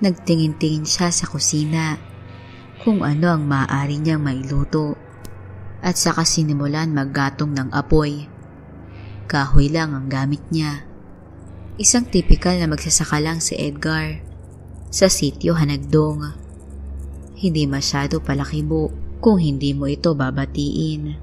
Nagtingin-tingin siya sa kusina kung ano ang maaari niyang mailuto at saka sinimulan maggatong ng apoy. Kahoy lang ang gamit niya. Isang tipikal na magsasaka lang si Edgar sa sityo Hanagdong. Hindi masyado palakibo kung hindi mo ito babatiin.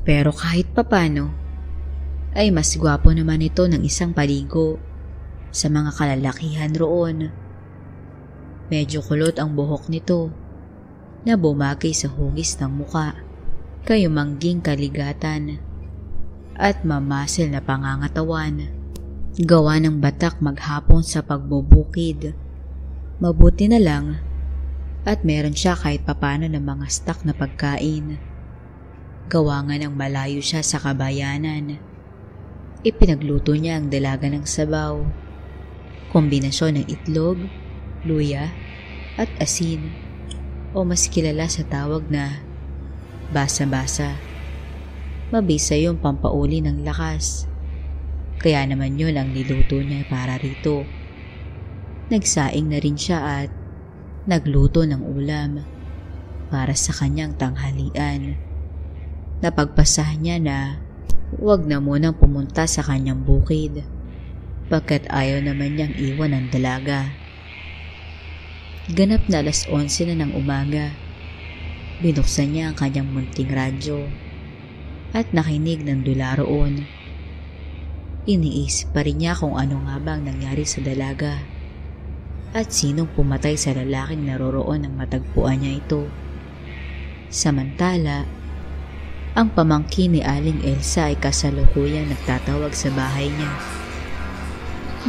Pero kahit papano, ay mas gwapo naman ito ng isang paligo sa mga kalalakihan roon. Medyo kulot ang buhok nito na bumagay sa hugis ng muka, kayumangging kaligatan at mamasil na pangangatawan. Gawa ng batak maghapon sa pagbubukid. Mabuti na lang at meron siya kahit papano ng mga stock na pagkain. Gawa nga ng malayo siya sa kabayanan. Ipinagluto niya ang dalaga ng sabaw. Kombinasyon ng itlog, luya, at asin o mas kilala sa tawag na basa-basa. Mabisa yung pampauli ng lakas. Kaya naman yun ang niluto niya para rito. Nagsaing na rin siya at nagluto ng ulam para sa kanyang tanghalian. Napagpasahan niya na huwag na munang pumunta sa kanyang bukid pagkat ayaw naman niyang iwan ang dalaga. Ganap na alas 11 na ng umaga. Binuksan niya ang kanyang munting radyo at nakinig ng dula roon. Iniisip pa rin niya kung ano nga ba ang nangyari sa dalaga at sinong pumatay sa lalaking naroroon ng matagpuan niya ito. Samantala, ang pamangkin ni Aling Elsa ay kasalukuyang nagtatawag sa bahay niya.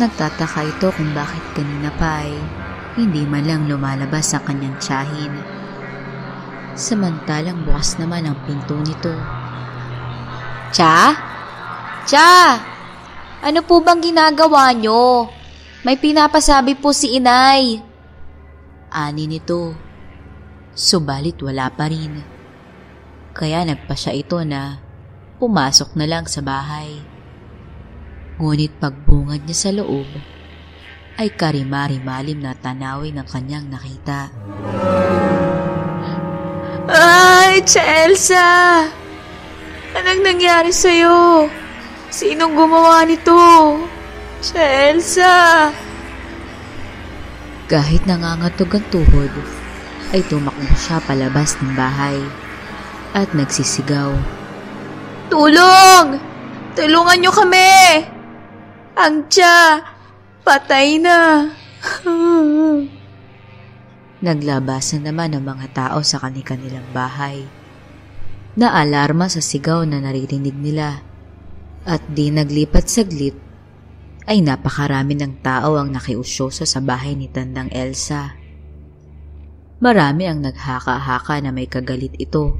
Nagtataka ito kung bakit kanina pa ay hindi man lang lumalabas ang kanyang tiyahin. Samantalang bukas naman ang pinto nito. Cha? Cha! Ano po bang ginagawa nyo? May pinapasabi po si inay. Ani nito. Subalit wala pa rin. Kaya nagpa siya ito na pumasok na lang sa bahay. Ngunit pagbungad niya sa loob, ay karimari-malim na tanawin ng kanyang nakita. Ay, Chelsea! Anong nangyari sa'yo? Sinong gumawa nito? Chelsea! Kahit nangangatog ang tuhod, ay tumakbo siya palabas ng bahay at nagsisigaw. Tulong! Tulungan niyo kami! Ang tiya, patay na. Naglabasan naman ang mga tao sa kanilang bahay. Naalarma sa sigaw na naririnig nila at di naglipat saglit ay napakarami ng tao ang nakiusyoso sa bahay ni Tandang Elsa. Marami ang naghaka-haka na may kagalit ito,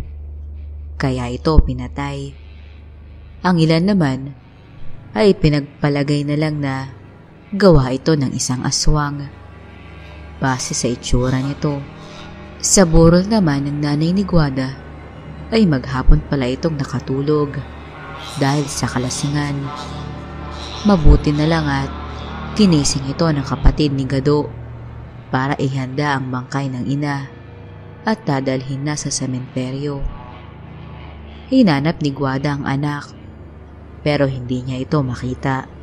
kaya ito pinatay. Ang ilan naman ay pinagpalagay na lang na gawa ito ng isang aswang. Base sa itsura nito. Sa burol naman ng nanay ni Guada ay maghapon pala itong nakatulog dahil sa kalasingan. Mabuti na lang at kinising ito ng kapatid ni Gado para ihanda ang bangkay ng ina at dadalhin na sa sementeryo. Hinanap ni Guada ang anak pero hindi niya ito makita.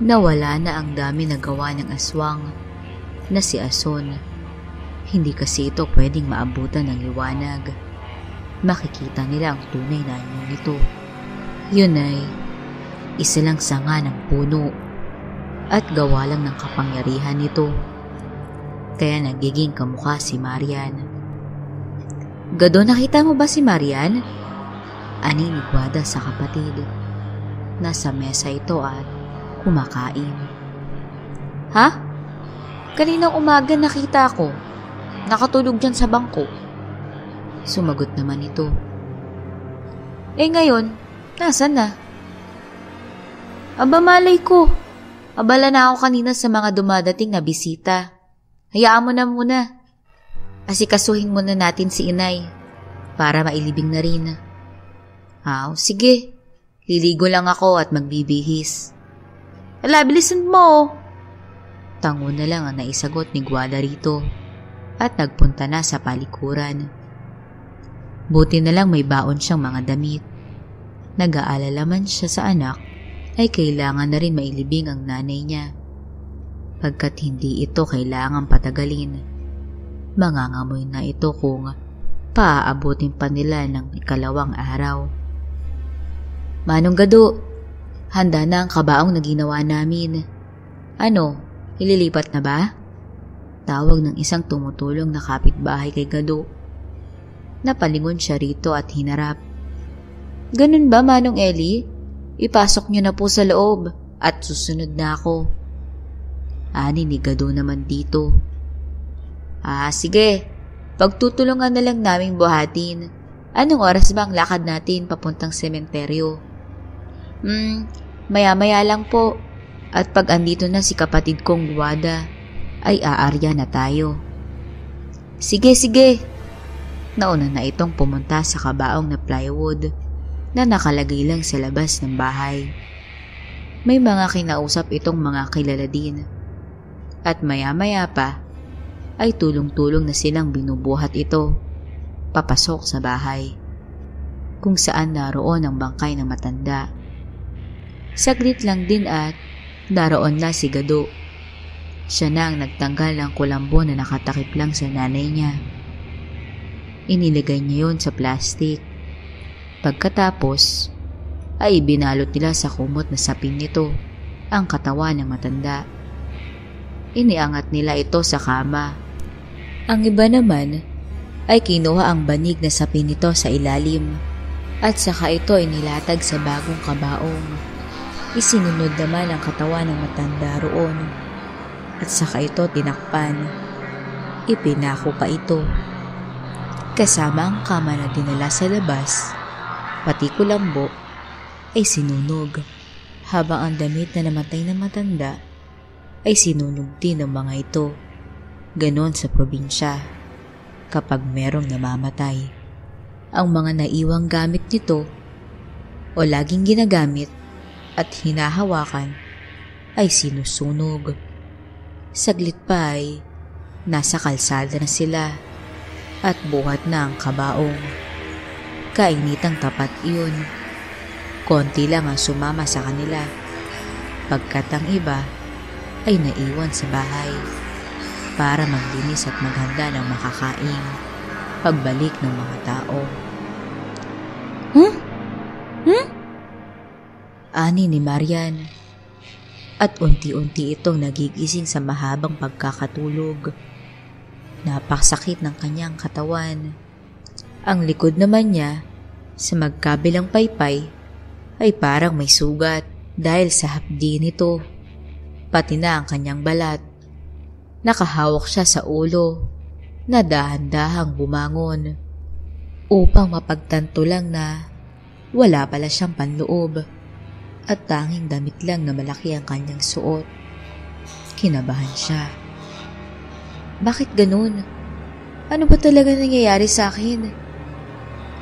Nawala na ang dami na gawa ng aswang na si Ason. Hindi kasi ito pwedeng maabutan ng liwanag. Makikita nila ang tunay na anyo nito. Yun ay isa lang sanga ng puno at gawa lang ng kapangyarihan nito. Kaya nagiging kamukha si Marian. Gado nakita mo ba si Marian? Ani ni Guada sa kapatid. Nasa mesa ito at kumakain. Ha? Kaninang umaga nakita ko. Nakatulog dyan sa bangko. Sumagot naman ito. Eh ngayon, nasan na? Aba malay ko. Abala na ako kanina sa mga dumadating na bisita. Hayaan mo na muna. Asikasuhin muna natin si inay para mailibing na rin. Aw, sige. Liligo lang ako at magbibihis. Ala, mo. Tango na lang ang naisagot ni Guada rito at nagpunta na sa palikuran. Buti na lang may baon siyang mga damit. Nag-aalala man siya sa anak ay kailangan na rin mailibing ang nanay niya. Pagkat hindi ito kailangan patagalin. Mangangamoy na ito kung paaabutin pa nila ng ikalawang araw. Manong Gado, handa na ang kabaong na ginawa namin. Ano, Ililipat na ba? Tawag ng isang tumutulong na kapitbahay kay Gado. Napalingon siya rito at hinarap. Ganun ba, Manong Eli? Ipasok niyo na po sa loob at susunod na ako. Ani ni Gado naman dito. Ah, sige. Pagtutulungan na lang naming buhatin. Anong oras ba ang lakad natin papuntang sementeryo? Hmm, maya-maya lang po. At pag andito na si kapatid kong Guada, ay aarya na tayo. Sige, sige. Nauna na itong pumunta sa kabaong na plywood na nakalagay lang sa labas ng bahay. May mga kinausap itong mga kilala din. At maya-maya pa, ay tulong-tulong na silang binubuhat ito papasok sa bahay kung saan naroon ang bangkay ng matanda. Saglit lang din at Daroon na si Gado. Siya na ang nagtanggal ng kulambo na nakatakip lang sa nanay niya. Inilagay niya yon sa plastik. Pagkatapos, ay binalot nila sa kumot na sapin nito ang katawan ng matanda. Iniangat nila ito sa kama. Ang iba naman ay kinuha ang banig na sapin nito sa ilalim at saka ito inilatag sa bagong kabaong. Isinunod naman ang katawan ng matanda roon at saka ito tinakpan. Ipinako pa ito. Kasama ang kama na dinala sa labas, pati kulambo, ay sinunog. Habang ang damit na namatay na matanda ay sinunog din ng mga ito. Ganon sa probinsya kapag merong namamatay. Ang mga naiwang gamit nito o laging ginagamit at hinahawakan ay sinusunog. Saglit pa ay nasa kalsada na sila at buhat na ang kabaong. Kainitang tapat iyon. Konti lang ang sumama sa kanila pagkat ang iba ay naiwan sa bahay para maglinis at maghanda ng makakain pagbalik ng mga tao. Huh? Hmm? Ani ni Marian. At unti-unti itong nagigising sa mahabang pagkakatulog. Napakasakit ng kanyang katawan. Ang likod naman niya, sa magkabilang paypay, ay parang may sugat dahil sa hapdi nito. Pati na ang kanyang balat. Nakahawak siya sa ulo na dahan-dahang bumangon upang mapagtanto lang na wala pala siyang panloob at tanging damit lang na malaki ang kanyang suot. Kinabahan siya. Bakit ganun? Ano ba talaga nangyayari sa akin?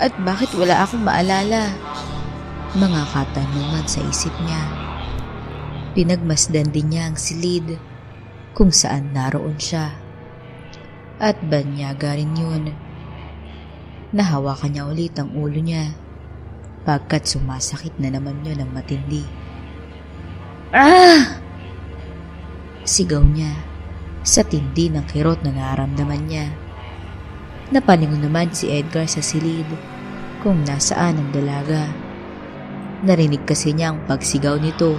At bakit wala akong maalala? Mga katanungan sa isip niya. Pinagmasdan din niya ang silid kung saan naroon siya. At banyaga rin yun. Nahawakan niya ulit ang ulo niya pagkat sumasakit na naman yun ng matindi. Ah! Sigaw niya sa tindi ng kirot na naramdaman niya. Napalingon naman si Edgar sa silid kung nasaan ang dalaga. Narinig kasi niya ang pagsigaw nito.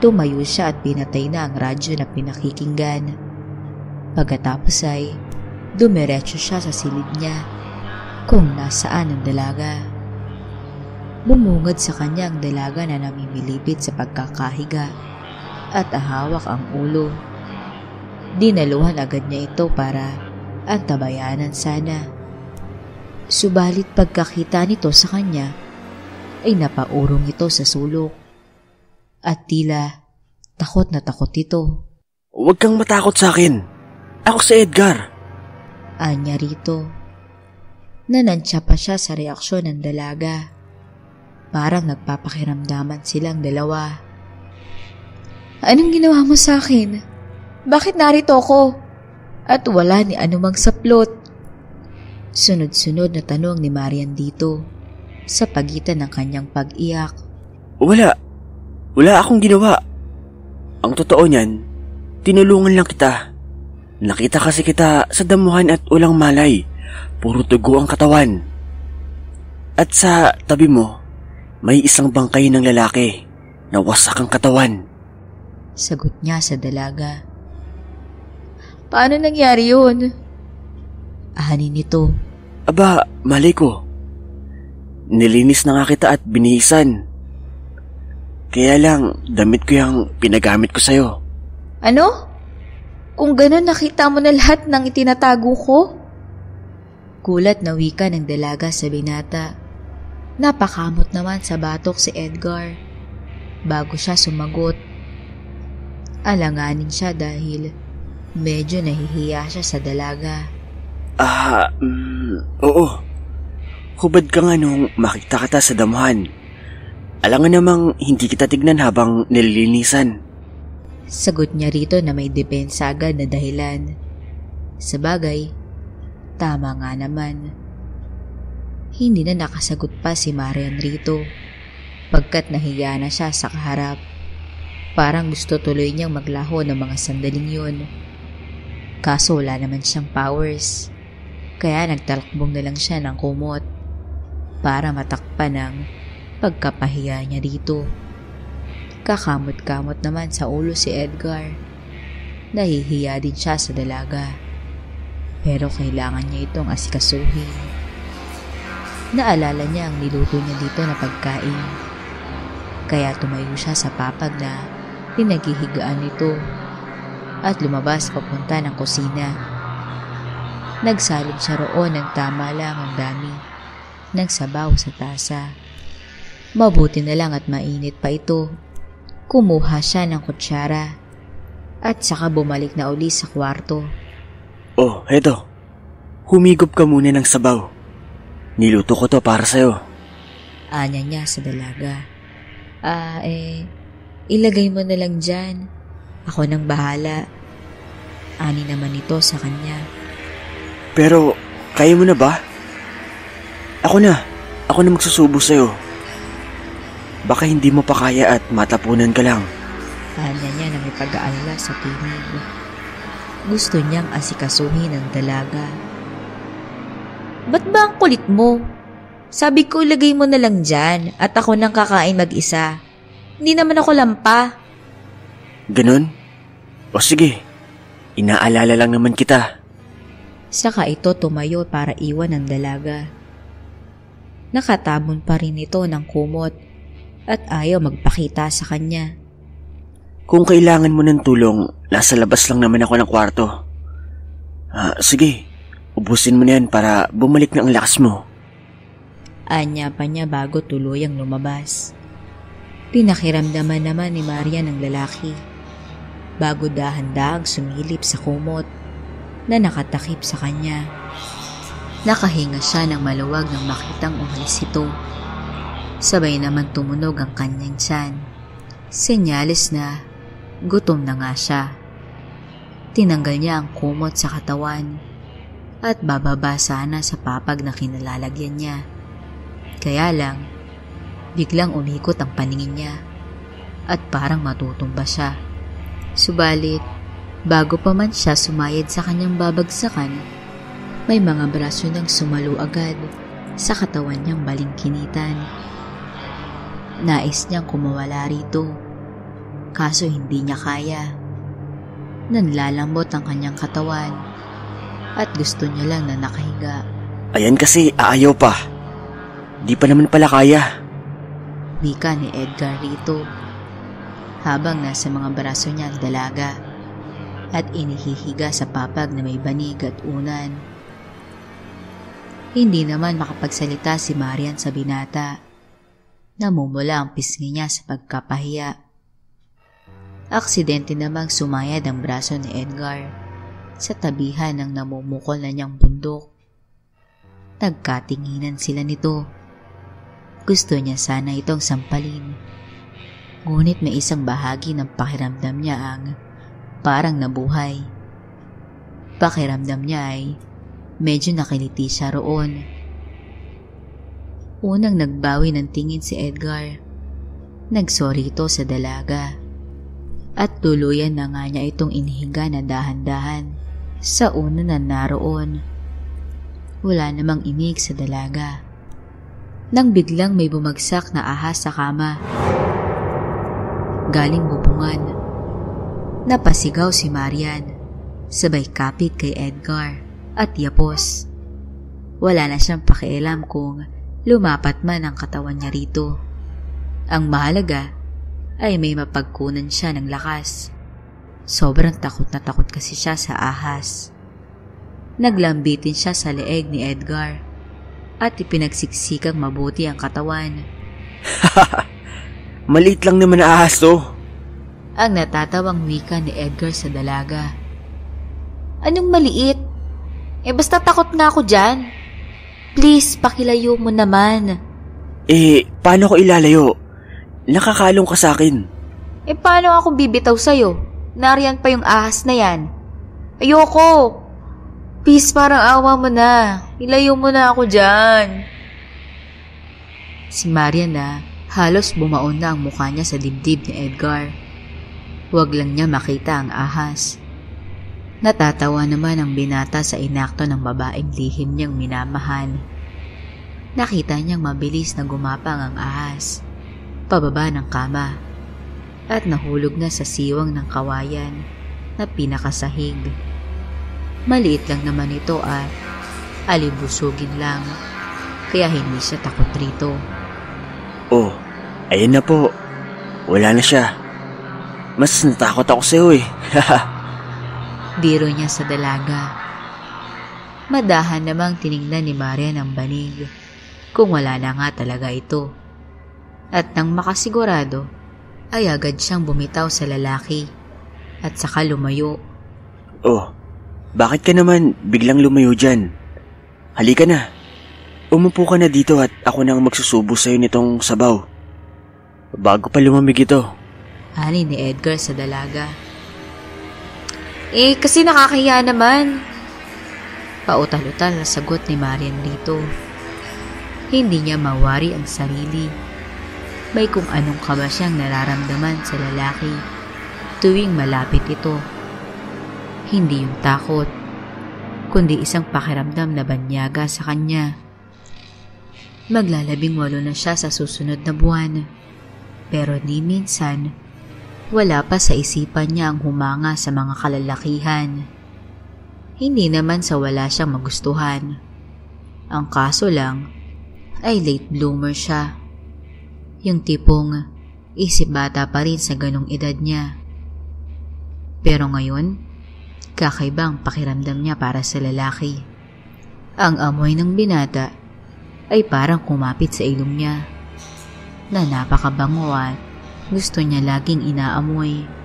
Tumayo siya at pinatay na ang radyo na pinakikinggan. Pagkatapos ay dumiretso siya sa silid niya kung nasaan ang dalaga. Bumungad sa kanya ang dalaga na namimilipit sa pagkakahiga at ahawak ang ulo. Dinaluhan agad niya ito para antabayanan sana. Subalit pagkakita nito sa kanya, ay napaurong ito sa sulok. At tila takot na takot ito. Huwag kang matakot sa akin. Ako si Edgar. Anya rito. Nanansya pa siya sa reaksyon ng dalaga. Parang nagpapakiramdaman silang dalawa. Anong ginawa mo sa akin? Bakit narito ako? At wala ni anumang saplot. Sunod-sunod na tanong ni Marian dito sa pagitan ng kanyang pag-iyak. Wala. Wala akong ginawa. Ang totoo niyan, tinulungan lang kita. Nakita kasi kita sa damuhan at ulang malay. Puro tugo ang katawan. At sa tabi mo, may isang bangkay ng lalaki na wasak ang katawan. Sagot niya sa dalaga. Paano nangyari yun? Ahanin nito. Aba, malay ko. Nilinis na nga kita at binihisan. Kaya lang, damit ko yung pinagamit ko sa'yo. Ano? Kung ganun nakita mo na lahat ng itinatago ko? Kulat na wika ng dalaga sa binata. Napakamot naman sa batok si Edgar. Bago siya sumagot. Alanganin siya dahil medyo nahihiya siya sa dalaga. Ah, mm, oo. Hubad ka nga nung makita kita sa damuhan. Alangan namang hindi kita tignan habang nililinisan. Sagot niya rito na may depensa agad na dahilan. Sa bagay, tama nga naman. Hindi na nakasagot pa si Marian rito pagkat nahiya na siya sa kaharap. Parang gusto tuloy niyang maglaho ng mga sandaling yun. Kaso wala naman siyang powers. Kaya nagtalakbong na lang siya ng kumot para matakpan ang pagkapahiya niya dito. Kakamot-kamot naman sa ulo si Edgar. Nahihiya din siya sa dalaga. Pero kailangan niya itong asikasuhin. Naalala niya ang niluto niya dito na pagkain. Kaya tumayo siya sa papag na pinaghihigaan nito at lumabas papunta ng kusina. Nagsalog siya roon ng tama lang ang dami ng sabaw sa tasa. Mabuti na lang at mainit pa ito. Kumuha siya ng kutsara at saka bumalik na uli sa kwarto. Oh, heto. Humigop ka muna ng sabaw. Niluto ko to para sa'yo. Anya niya sa dalaga. Ah, eh, ilagay mo na lang dyan. Ako nang bahala. Ani naman ito sa kanya. Pero, kaya mo na ba? Ako na. Ako na magsusubo sa'yo. Baka hindi mo pa kaya at matapunan ka lang. Anya niya na may pag-aalala sa tinig. Gusto niyang asikasuhin ang dalaga. Ba't ba ang kulit mo? Sabi ko ilagay mo na lang dyan at ako nang kakain mag-isa. Hindi naman ako lampa. Ganon? O sige, inaalala lang naman kita. Saka ito tumayo para iwan ang dalaga. Nakatabon pa rin ito ng kumot at ayaw magpakita sa kanya. Kung kailangan mo ng tulong, nasa labas lang naman ako ng kwarto. Ah, sige, ubusin mo na yan para bumalik na ang lakas mo. Anya pa niya bago tuluyang lumabas. Pinakiramdaman naman ni Maria ng lalaki bago dahan-dahang sumilip sa kumot na nakatakip sa kanya. Nakahinga siya ng maluwag nang makitang umalis ito. Sabay naman tumunog ang kanyang tiyan. Senyales na gutom na nga siya. Tinanggal niya ang kumot sa katawan at bababa sana sa papag na kinalalagyan niya. Kaya lang, biglang umikot ang paningin niya at parang matutumba siya. Subalit, bago pa man siya sumayad sa kanyang babagsakan, may mga braso nang sumalo agad sa katawan niyang balingkinitan. Nais niyang kumawala rito, kaso hindi niya kaya. Nanlalambot ang kanyang katawan at gusto niya lang na nakahiga. Ayan kasi, aayaw pa. Di pa naman pala kaya. Wika ni Edgar rito habang nasa mga braso niya ang dalaga at inihihiga sa papag na may banig at unan. Hindi naman makapagsalita si Marian sa binata. Namumula ang pisngi niya sa pagkapahiya. Aksidente namang sumayad ang braso ni Edgar sa tabihan ng namumukol na niyang bundok. Nagkatinginan sila nito. Gusto niya sana itong sampalin. Ngunit may isang bahagi ng pakiramdam niya ang parang nabuhay. Pakiramdam niya ay medyo nakiliti siya roon. Unang nagbawi ng tingin si Edgar. Nagsorry ito sa dalaga. At tuluyan na nga niya itong inihiga na dahan-dahan sa una na naroon. Wala namang imig sa dalaga. Nang biglang may bumagsak na ahas sa kama. Galing bubungan. Napasigaw si Marian. Sabay kapit kay Edgar at yapos. Wala na siyang pakialam kung lumapat man ang katawan niya rito. Ang mahalaga ay may mapagkunan siya ng lakas. Sobrang takot na takot kasi siya sa ahas. Naglambitin siya sa leeg ni Edgar at ipinagsiksikang mabuti ang katawan. Maliit lang naman na ahas to. Ang natatawang wika ni Edgar sa dalaga. Anong maliit? Eh basta takot na ako dyan. Please, pakilayo mo naman. Eh, paano ko ilalayo? Nakakalong ka sa akin. Eh paano ako bibitaw sa'yo? Nariyan pa yung ahas na yan. Ayoko! Please, parang awa mo na. Ilayo mo na ako dyan. Si Marian na halos bumaon na ang mukha niya sa dibdib ni Edgar. Huwag lang niya makita ang ahas. Natatawa naman ang binata sa inakto ng babaeng lihim niyang minamahan. Nakita niyang mabilis na gumapang ang ahas, pababa ng kama, at nahulog na sa siwang ng kawayan na pinakasahig. Maliit lang naman ito at alibusugin lang, kaya hindi siya takot rito. Oh, ayun na po. Wala na siya. Mas natakot ako sa'yo eh. Biro niya sa dalaga. Madahan namang tiningnan ni Marian ang banig kung wala na nga talaga ito. At nang makasigurado, ay agad siyang bumitaw sa lalaki at saka lumayo. oh, bakit ka naman biglang lumayo dyan? Halika na. Umupo ka na dito at ako nang magsusubo sa'yo nitong sabaw. Bago pa lumamig ito. Ani ni Edgar sa dalaga. Eh, kasi nakakahiya naman. Pautal-utal na sagot ni Marian rito. Hindi niya mawari ang sarili. May kung anong kaba siyang nararamdaman sa lalaki tuwing malapit ito. Hindi yung takot, kundi isang pakiramdam na banyaga sa kanya. Maglalabing walo na siya sa susunod na buwan. Pero ni minsan, wala pa sa isipan niya ang humanga sa mga kalalakihan. Hindi naman sa wala siyang magustuhan. Ang kaso lang ay late bloomer siya. Yung tipong isip bata pa rin sa ganong edad niya. Pero ngayon, kakaibang pakiramdam niya para sa lalaki. Ang amoy ng binata ay parang kumapit sa ilong niya na napakabango at gusto niya laging inaamoy.